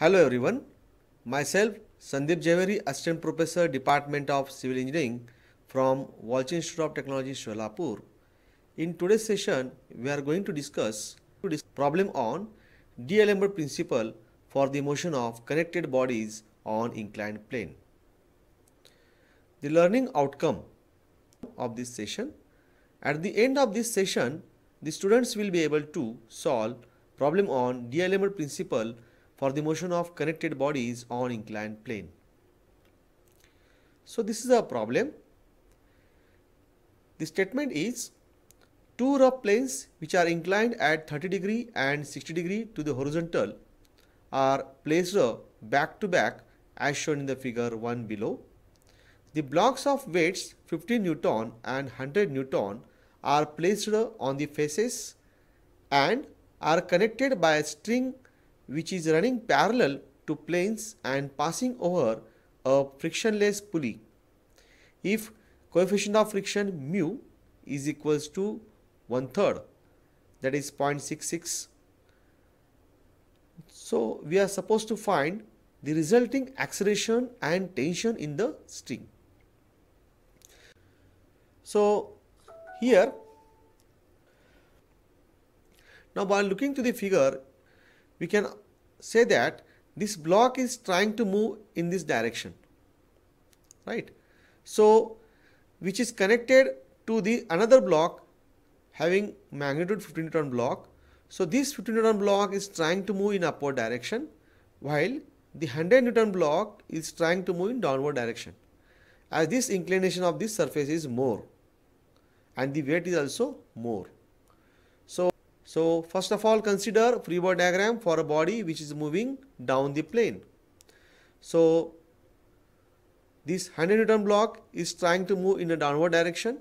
Hello everyone, myself Sandeep Javheri, Assistant Professor, Department of Civil Engineering from Walchand Institute of Technology, Sholapur. In today's session, we are going to discuss this problem on D'Alembert principle for the motion of connected bodies on inclined plane. The learning outcome of this session. At the end of this session, the students will be able to solve problem on D'Alembert principle for the motion of connected bodies on inclined plane. So this is a problem. The statement is two rough planes which are inclined at 30 degree and 60 degree to the horizontal are placed back to back as shown in the figure 1 below. The blocks of weights 50 Newton and 100 Newton are placed on the faces and are connected by a string which is running parallel to planes and passing over a frictionless pulley. If coefficient of friction mu is equals to one third that is 0.66 so we are supposed to find the resulting acceleration and tension in the string. So here now by looking to the figure we can say that this block is trying to move in this direction right? So which is connected to the another block having magnitude 15 newton block. So this 15 newton block is trying to move in upward direction while the 100 newton block is trying to move in downward direction. As this inclination of this surface is more and the weight is also more so first of all consider free body diagram for a body which is moving down the plane. So this 100 Newton block is trying to move in a downward direction.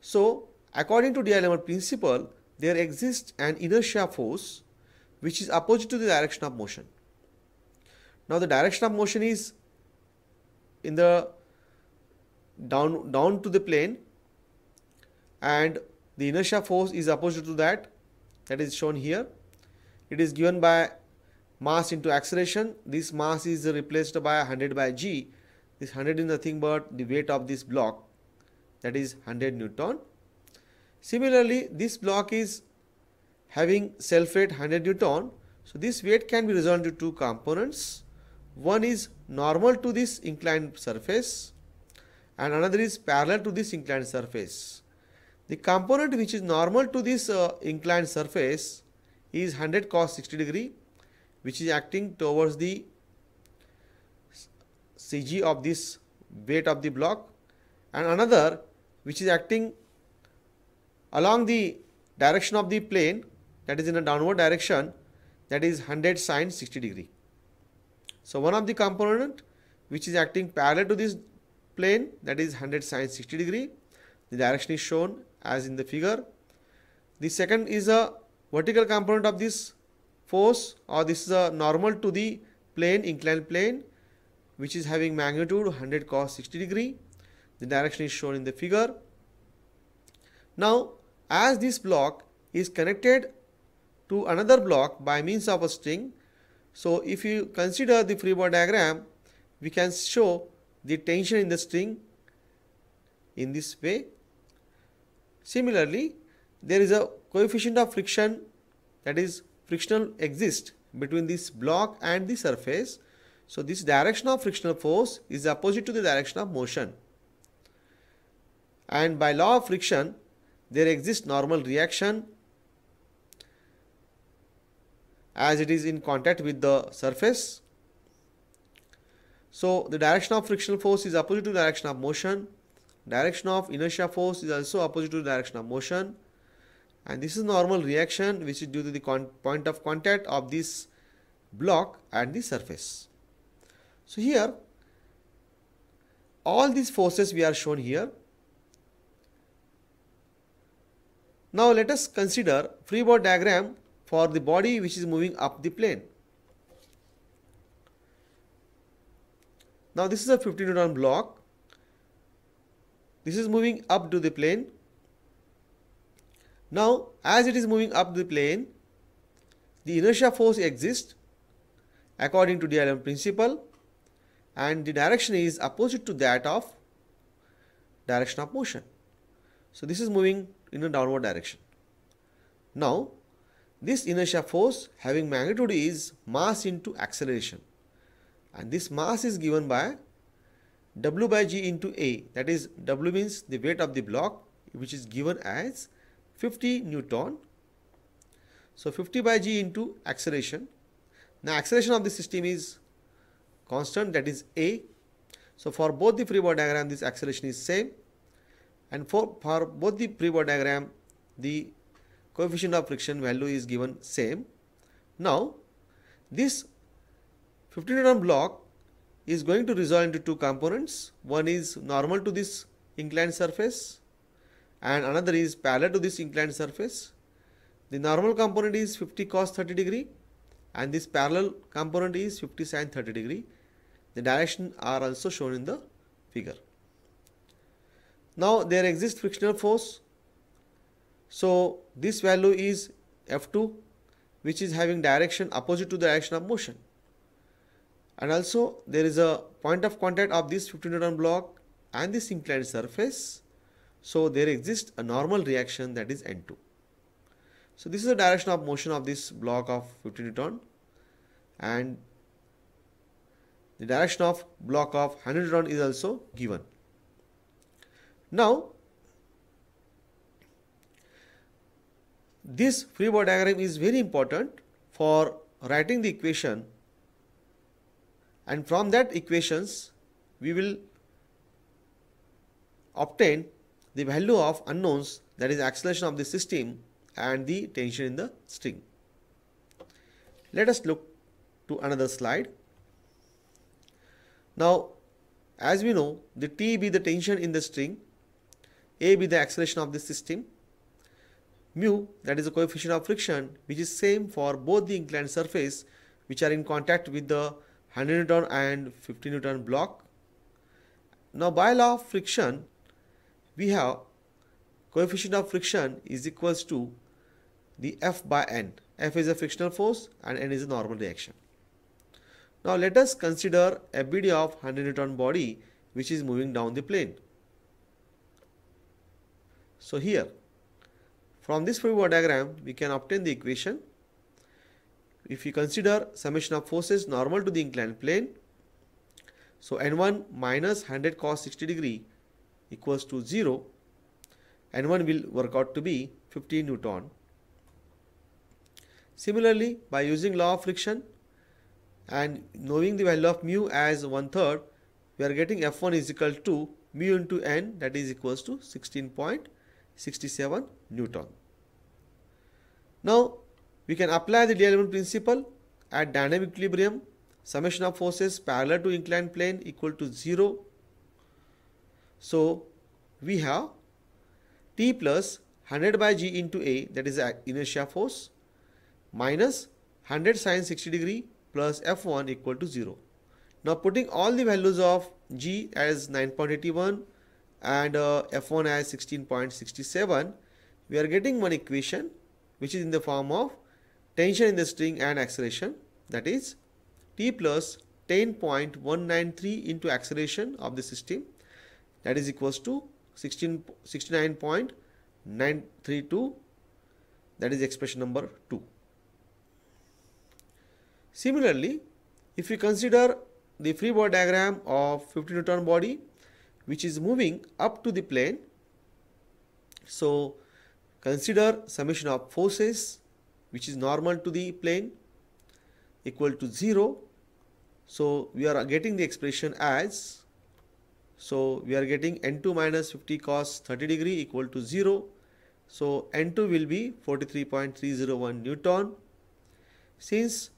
So according to D'Alembert principle there exists an inertia force which is opposite to the direction of motion. Now the direction of motion is in the down down to the plane and the inertia force is opposite to that that is shown here. It is given by mass into acceleration. This mass is replaced by 100 by g. This 100 is nothing but the weight of this block that is 100 Newton. Similarly, this block is having self weight 100 Newton. So, this weight can be resolved into two components. One is normal to this inclined surface and another is parallel to this inclined surface. The component which is normal to this uh, inclined surface is 100 cos 60 degree which is acting towards the CG of this weight of the block and another which is acting along the direction of the plane that is in a downward direction that is 100 sine 60 degree. So one of the component which is acting parallel to this plane that is 100 sine 60 degree the direction is shown as in the figure. The second is a vertical component of this force or this is a normal to the plane inclined plane which is having magnitude 100 cos 60 degree. The direction is shown in the figure. Now as this block is connected to another block by means of a string. So if you consider the free body diagram we can show the tension in the string in this way Similarly, there is a coefficient of friction that is frictional exist between this block and the surface. So, this direction of frictional force is opposite to the direction of motion. And by law of friction, there exists normal reaction as it is in contact with the surface. So, the direction of frictional force is opposite to the direction of motion Direction of inertia force is also opposite to direction of motion and this is normal reaction which is due to the point of contact of this block and the surface. So here all these forces we are shown here. Now let us consider free body diagram for the body which is moving up the plane. Now this is a 50 Newton block this is moving up to the plane. Now, as it is moving up the plane, the inertia force exists according to D'Alembert principle and the direction is opposite to that of direction of motion. So this is moving in a downward direction. Now this inertia force having magnitude is mass into acceleration and this mass is given by W by G into A that is W means the weight of the block which is given as 50 Newton. So 50 by G into acceleration. Now acceleration of the system is constant that is A. So for both the free body diagram this acceleration is same and for, for both the free body diagram the coefficient of friction value is given same. Now this 50 Newton block is going to resolve into two components. One is normal to this inclined surface and another is parallel to this inclined surface. The normal component is 50 cos 30 degree and this parallel component is 50 sin 30 degree. The direction are also shown in the figure. Now there exists frictional force. So this value is F2 which is having direction opposite to the direction of motion. And also there is a point of contact of this 50 Newton block and this inclined surface. So there exists a normal reaction that is N2. So this is the direction of motion of this block of 50 Newton and the direction of block of 100 Newton is also given. Now, this free body diagram is very important for writing the equation and from that equations we will obtain the value of unknowns that is acceleration of the system and the tension in the string. Let us look to another slide. Now as we know the T be the tension in the string a be the acceleration of the system. Mu that is the coefficient of friction which is same for both the inclined surface which are in contact with the 100 Newton and 50 Newton block. Now by law of friction we have coefficient of friction is equals to the F by N. F is a frictional force and N is a normal reaction. Now let us consider a BD of 100 Newton body which is moving down the plane. So here from this free body diagram we can obtain the equation. If you consider summation of forces normal to the inclined plane. So N1 minus 100 cos 60 degree equals to 0. N1 will work out to be 15 Newton. Similarly by using law of friction and knowing the value of mu as one third we are getting F1 is equal to mu into N that is equals to 16.67 Newton. Now we can apply the D'Alembert principle at dynamic equilibrium summation of forces parallel to inclined plane equal to 0. So we have T plus 100 by G into A that is inertia force minus 100 sine 60 degree plus F1 equal to 0. Now putting all the values of G as 9.81 and uh, F1 as 16.67 we are getting one equation which is in the form of tension in the string and acceleration that is T plus 10.193 into acceleration of the system that is equals to 16, 69.932 that is expression number 2. Similarly, if we consider the free body diagram of 50 Newton body which is moving up to the plane. So consider summation of forces which is normal to the plane equal to 0. So we are getting the expression as so we are getting n2 minus 50 cos 30 degree equal to 0. So n2 will be 43.301 Newton. Since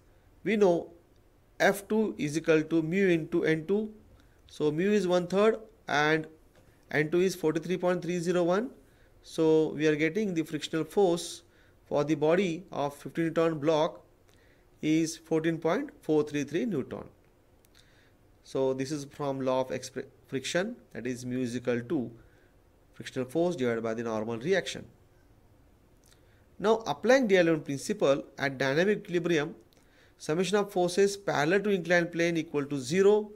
we know F2 is equal to mu into n2. So mu is one third and N2 is 43.301 so we are getting the frictional force for the body of 50 Newton block is 14.433 Newton. So this is from law of friction that is mu is equal to frictional force divided by the normal reaction. Now applying D'Alembert principle at dynamic equilibrium summation of forces parallel to inclined plane equal to 0.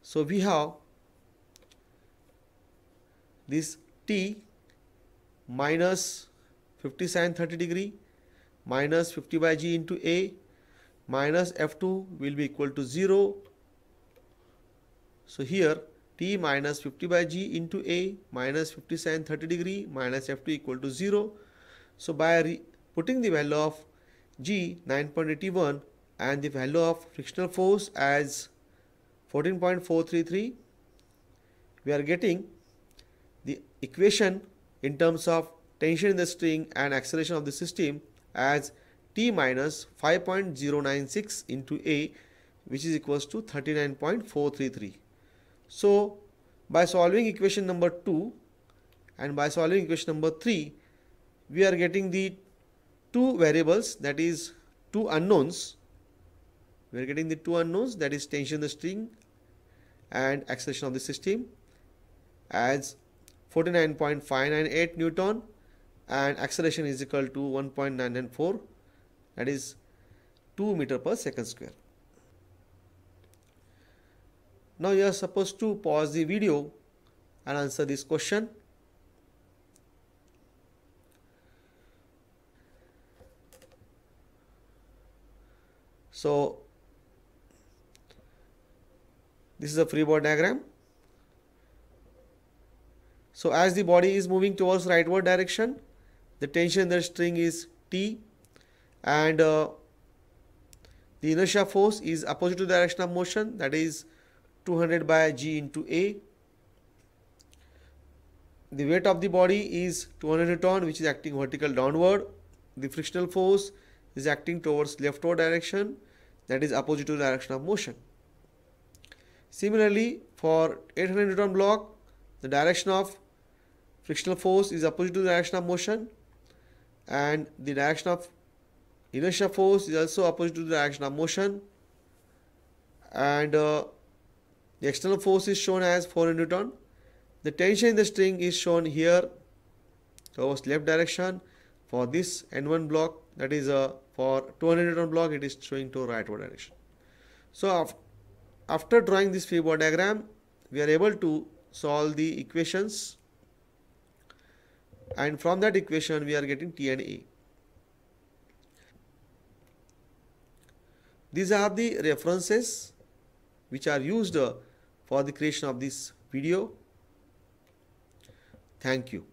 So we have this T minus 50 sine 30 degree minus 50 by G into A minus F2 will be equal to 0. So here T minus 50 by G into A minus 50 sine 30 degree minus F2 equal to 0. So by putting the value of G 9.81 and the value of frictional force as 14.433 we are getting the equation in terms of tension in the string and acceleration of the system as T minus 5.096 into A which is equals to 39.433. So by solving equation number 2 and by solving equation number 3 we are getting the two variables that is two unknowns we are getting the two unknowns that is tension in the string and acceleration of the system as 49.598 Newton and acceleration is equal to 1.994 that is 2 meter per second square. Now you are supposed to pause the video and answer this question. So this is a free body diagram. So as the body is moving towards rightward direction, the tension in the string is T and uh, the inertia force is opposite to the direction of motion that is 200 by G into A. The weight of the body is 200 Newton which is acting vertical downward. The frictional force is acting towards leftward direction that is opposite to the direction of motion. Similarly for 800 Newton block the direction of frictional force is opposite to the direction of motion and the direction of inertia force is also opposite to the direction of motion and uh, the external force is shown as 400 Newton. The tension in the string is shown here towards left direction for this N1 block that is uh, for 200 Newton block it is showing to rightward direction. So after drawing this free body diagram we are able to solve the equations and from that equation we are getting T and A. These are the references which are used for the creation of this video. Thank you.